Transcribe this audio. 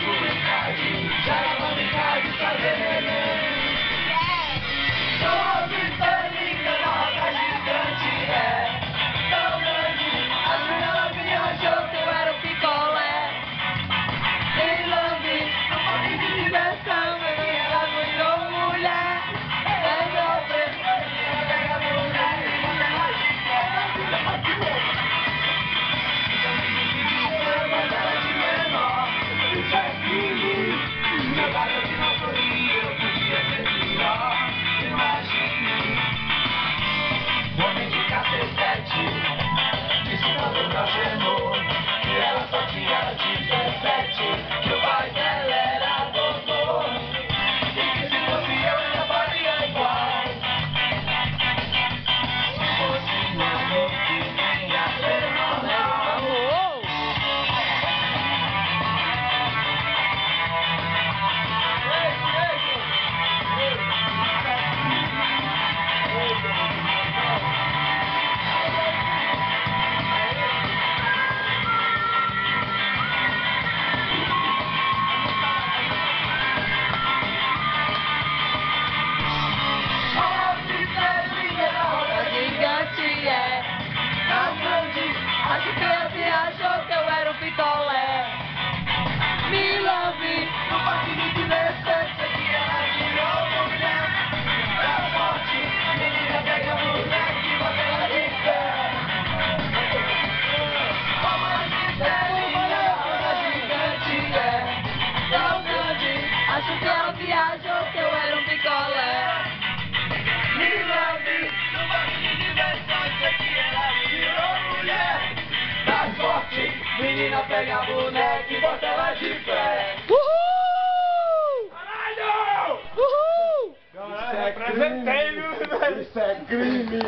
Thank you. just let you go. menina, pega a boneca e bota ela de pé. Uhul! Caralho! Uhul! É Caralho, apresentei, é viu? Isso é crime!